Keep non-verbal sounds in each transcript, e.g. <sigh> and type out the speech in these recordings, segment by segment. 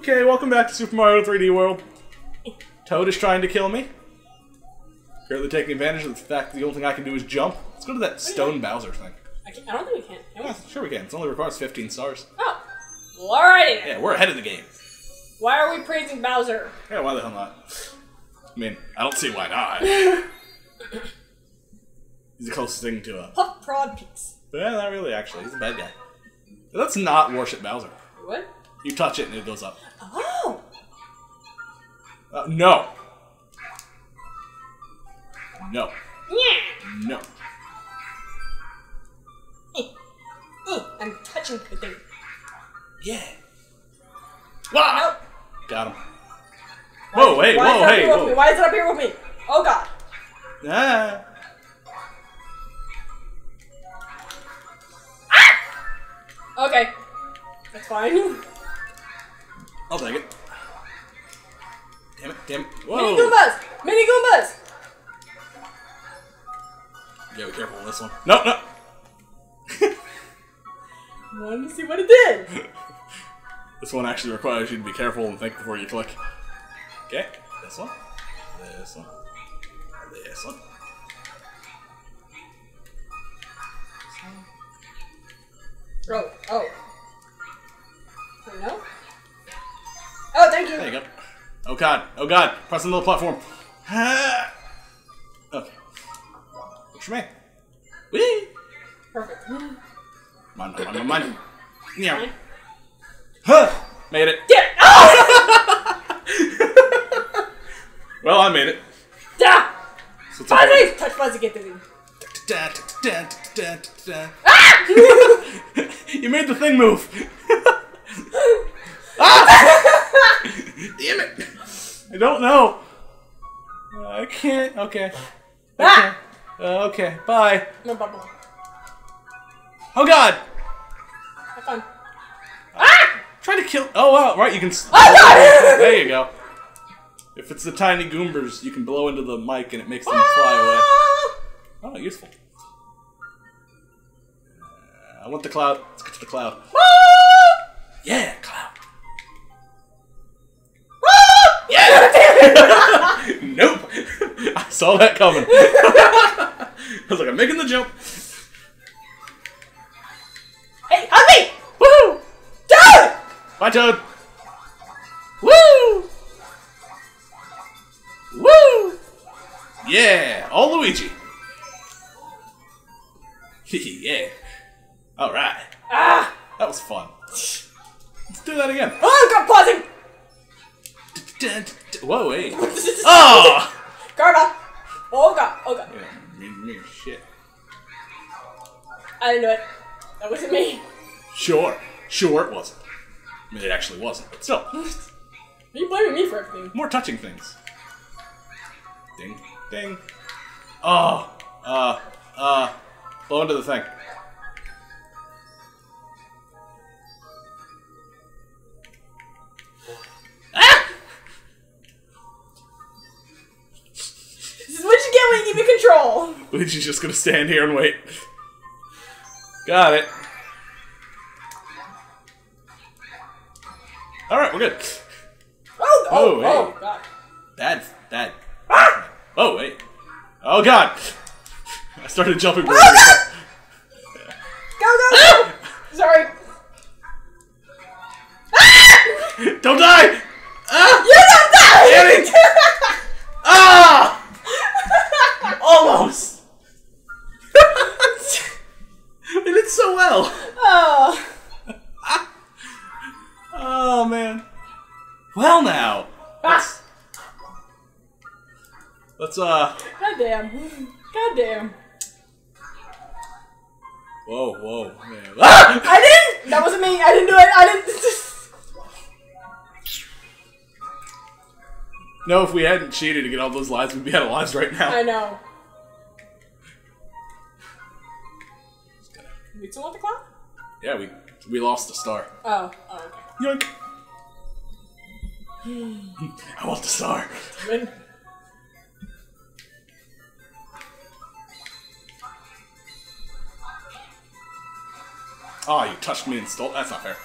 Okay, welcome back to Super Mario 3D World. Toad is trying to kill me. Currently taking advantage of the fact that the only thing I can do is jump. Let's go to that oh, stone Bowser thing. I, I don't think we can. can we? Yeah, sure we can. It only requires 15 stars. Oh. Well, alrighty. Yeah, we're ahead of the game. Why are we praising Bowser? Yeah, why the hell not? I mean, I don't see why not. <laughs> He's the closest thing to a... Puff Prod Peaks. Yeah, not really, actually. He's a bad guy. Let's not worship Bowser. What? You touch it and it goes up. Oh. Uh, no. No. Yeah. No. Eh. Eh. I'm touching the thing. Yeah. Wow. Nope. Got him. Whoa, Why- hey, whoa, hey, whoa. Why is it up here with me? Oh god. Ah. Okay. That's fine. <laughs> I'll take it. Damn it, damn it. Whoa. Mini. Goombas! Mini Goombas! Yeah, be careful on this one. No, no. <laughs> Wanted to see what it did. <laughs> This one actually requires you to be careful and think before you click. Okay, this one. This one. This one. Oh, oh. Oh no? Oh, thank you. There you go. Oh god, oh god, press another platform. <sighs> Okay. What's your man? Whee! Perfect. Mine, mine, mine, mine. Yeah. Huh! Made it. It! Oh! <laughs> Well, I made it. Da! So it's okay. Touch Fuzzy, get da, da, da, da. Ah! You made the thing move. <laughs> ah! Damn it! I don't know. Uh, I can't. Okay. I Ah! can't. Uh, okay. Bye. no bubble. Oh God! Have fun. Ah! Try to kill. Oh wow! Right, you can. s- Oh, God! <laughs> there you go. If it's the tiny goombers, you can blow into the mic and it makes them fly away. Ah! Oh, useful. Uh, I want the cloud. Let's get to the cloud. Ah! Yeah, <laughs> nope. I saw that coming. <laughs> I was like, I'm making the jump. Hey, hug me! Woohoo! Dude! Bye, Toad. Woo! Woo! Yeah, all Luigi. <laughs> yeah. All right. Whoa, hey. Oh! Karma! Oh, God, oh, God. Yeah, me, me, shit. I didn't do it. That wasn't me. Sure, sure it wasn't. I mean, it actually wasn't, but still. Are <laughs> you blaming me for everything? More touching things. Ding, ding. Oh, uh, uh, blow into the thing. Get when you give me control. Luigi's just gonna stand here and wait. Got it. Alright, we're good. Oh, oh, Oh, oh, hey. God. Bad, bad. Oh, wait. Oh, God. I started jumping. Oh, God! Go, go, go! Sorry. Ah! Don't die! Ah! You don't die! Damn it! <laughs> Ah! Almost! <laughs> I did so well! oh. <laughs> Oh, man. Well, now. Let's, let's, uh. God damn. God damn. Whoa, whoa. Man. Ah! <laughs> I didn't! That wasn't me. I didn't do it. I didn't. No, if we hadn't cheated to get all those lives, we'd be out of lives right now. I know. We still want the clock? Yeah, we we lost a star. Oh. Oh, okay. Yoink! <sighs> I want the star. Win. Oh, you touched me and stole. That's not fair.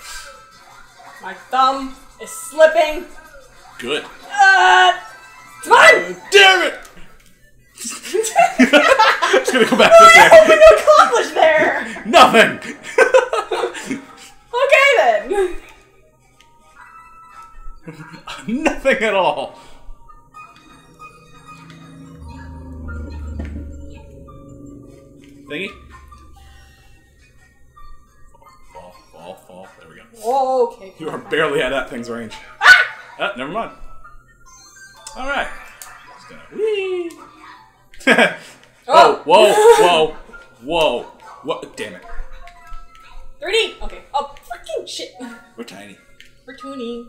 My thumb is slipping. Good. Uh, it's mine! Damn it! <laughs> Just gonna go back What did you accomplish there? Nothing! <laughs> Okay then. <laughs> Nothing at all. Thingy? Fall, fall, fall, fall. There we go. Oh, Okay. You are barely at that thing's range. Ah, never mind. Alright. Just gonna whee. <laughs> oh, whoa, whoa, whoa. What? Damn it. 3D. Okay. Oh, freaking shit. We're tiny. We're tuning.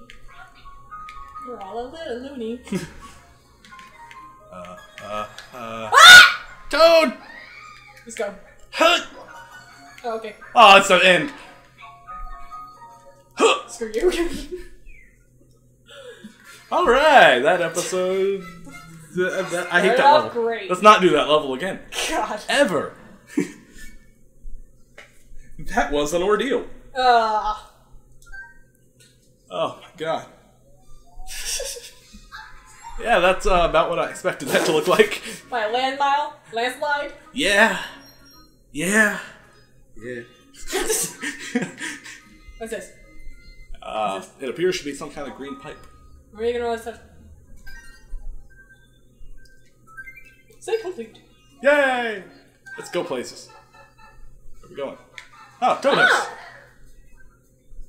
We're all a little loony. <laughs> Uh, uh, uh. ah! Toad! Let's go. Huh. Oh, okay. Oh, it's the end. Huh. Screw you. <laughs> All right, that episode. Th- th- I hate that level. great. Let's not do that level again, God. ever. <laughs> that was an ordeal. Uh, Oh my god. Yeah, that's uh, about what I expected that to look like. my land mile, landslide. Yeah. Yeah. Yeah. What's this? Uh, it appears to be some kind of green pipe. Where are you gonna touch? Say complete. Yay! Let's go places. Where are we going? Oh, donuts. Ah,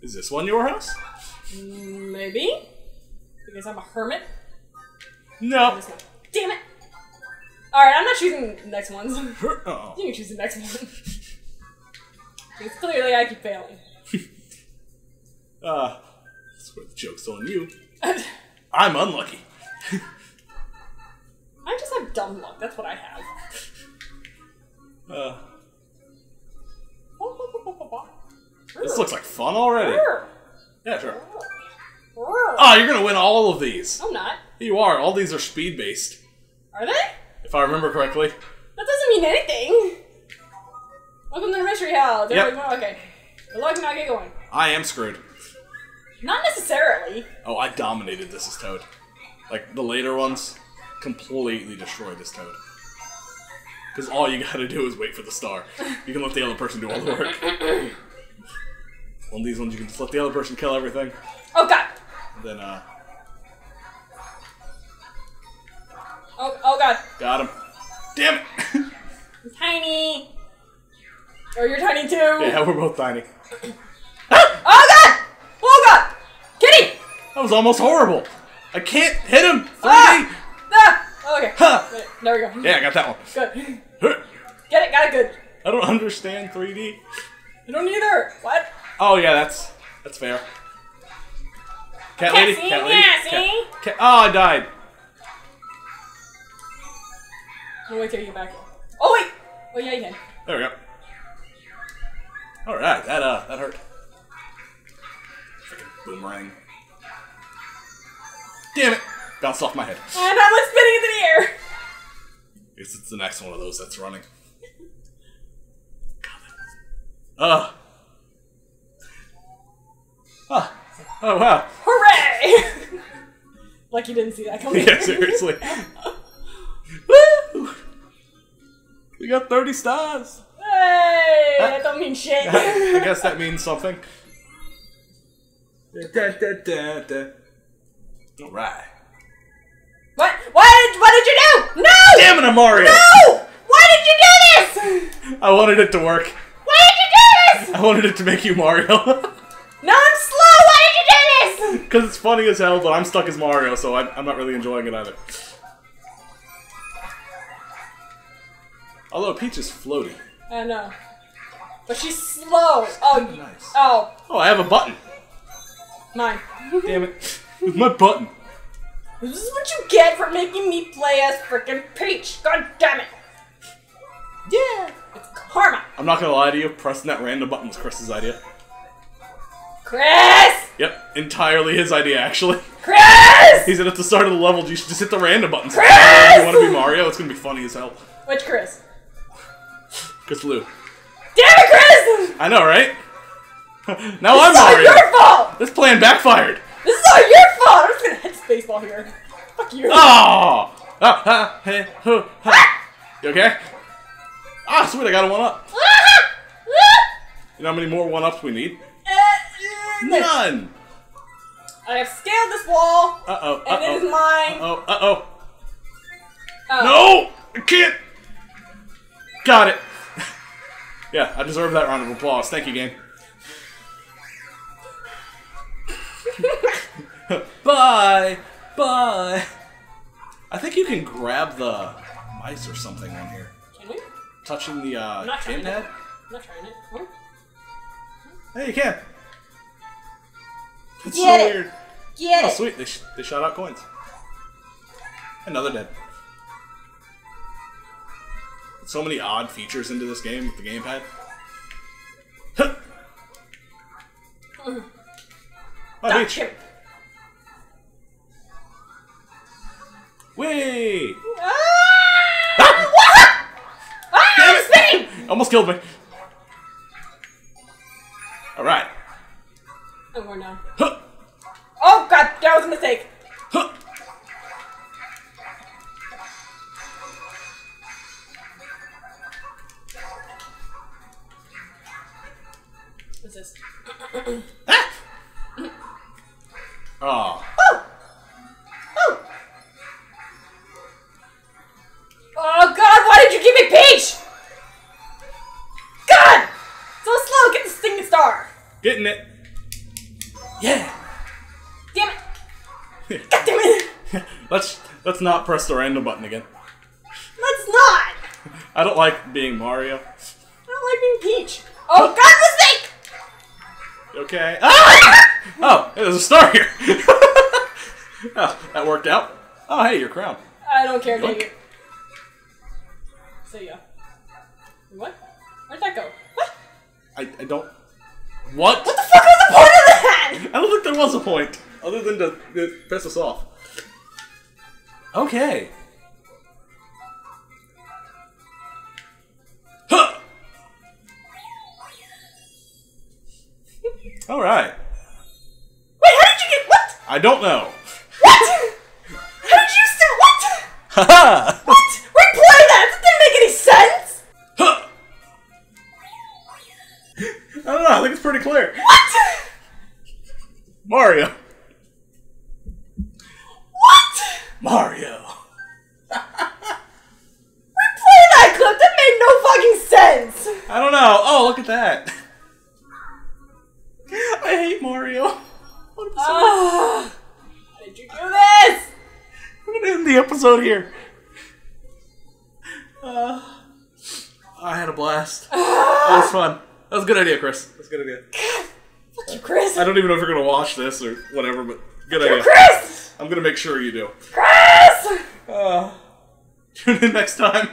Is this one your house? maybe because I'm a hermit. No. It's not. Damn it! All right, I'm not choosing the next ones. <laughs> you Oh. can choose the next one. <laughs> because clearly I keep failing. Uh, <laughs> that's where the joke's on you. I'm unlucky. I just have dumb luck. That's what I have. Uh, this looks like fun already. Yeah, sure. Oh, Oh, you're gonna win all of these. I'm not. You are. All these are speed based, Are they? if I remember correctly. That doesn't mean anything. Welcome to the mystery house. Yep. Everybody- Okay. Good luck now get going. I am screwed. Not necessarily. Oh, I dominated this as Toad. Like the later ones, completely destroy this Toad. Because all you gotta do is wait for the star. You can let the other person do all the work. <laughs> On these ones, you can just let the other person kill everything. Oh god. And then, uh, Oh, oh god. got him. Damn it! <laughs> I'm tiny. Oh, you're tiny too. yeah, we're both tiny. <gasps> Oh god! Oh god! Kitty! That was almost horrible. I can't hit him. 3D. Ah! Ah! Oh, okay. Ha! There- There we go. Yeah, I got that one. Good. Huh. Get it, got it good. I don't understand 3D. I don't either. What? Oh yeah, that's that's fair. Cat lady, cat lady, yeah, cat, see? cat- Oh, I died. No wait till you get back. Oh wait! Oh yeah, you can. There we go. All right, that uh, that hurt. Freaking boomerang. Damn it! Bounced off my head. And I was spinning into the air. Guess it's the next one of those that's running. God, was- Uh. Ah. Oh wow. Hooray! <laughs> like you didn't see that coming. <laughs> yeah, seriously. <laughs> Woo! We got 30 stars. Hey, that don't mean shit. I guess that means something. Da, da, da, da. All right. What? What did, what did you do? No! Damn it, I'm Mario! No! Why did you do this? I wanted it to work. Why did you do this? I wanted it to make you Mario. <laughs> No, I'm slow. Why did you do this? Because it's funny as hell, but I'm stuck as Mario, so I'm, I'm not really enjoying it either. Although Peach is floaty. I know. But she's slow. Oh, Nice. oh, Oh, I have a button. mine. Damn it. <laughs> With my button. This is what you get for making me play as frickin' Peach. God damn it. Yeah. It's karma. I'm not gonna lie to you, pressing that random button was Chris's idea. Chris! Yep, entirely his idea, actually. Chris! He said at the start of the level, you should just hit the random buttons. Chris! If you want to be Mario, it's gonna be funny as hell. Which Chris? Chris Lou. Damn it, Chris! I know, right? <laughs> now I'm It's all Mario. your fault! This plan backfired. All your fault! I'm just gonna hit spaceball here. Fuck you. Oh! Ah, ha, hey, hoo, ha. You okay? Ah, sweet, I got a one up. You know how many more one ups we need? None! I have scaled this wall, Uh oh, uh and it is oh. mine. Uh oh, uh oh. Oh. No! I can't! Got it! <laughs> yeah, I deserve that round of applause. Thank you, game. Bye! Bye! I think you can grab the mice or something on here. Can we? Touching the uh, I'm not trying gamepad? it. I'm not trying it. Huh? Hey, you can! It's Get so it. weird. Get Oh, it. sweet. They, sh- they shot out coins. Another dead. So many odd features into this game with the gamepad. Huh. My Duck beach. Him. Whee! Ah! What? Ah! Spinning! <laughs> Almost killed me. Alright. I'm going down. Huh. Oh god, that was a mistake. Getting it. Yeah. Damn it. God damn it. <laughs> let's let's not press the random button again. Let's not. <laughs> I don't like being Mario. I don't like being Peach. Oh god, mistake! Okay. Ah! <laughs> Oh, there's a star here. oh, that worked out. Oh, hey, your crown. I don't care, take it. See ya. What? Where'd that go? What? I, I don't. What? What the fuck was the point of that? <laughs> I don't think there was a point other than to, to piss us off. Okay. Huh. All right. Wait, how did you get what? I don't know. What? <laughs> How did you still what? Haha. What? Mario. What? Mario. Replay that clip! That made no fucking sense! I don't know. Oh, look at that. I hate Mario. What how did you do this? I'm gonna end the episode here. Uh, I had a blast. That was fun. That was a good idea, Chris. That's a good idea. You, Chris. I don't even know if you're gonna watch this or whatever, but good idea. Chris! I'm gonna make sure you do. Chris! Uh, tune in next time.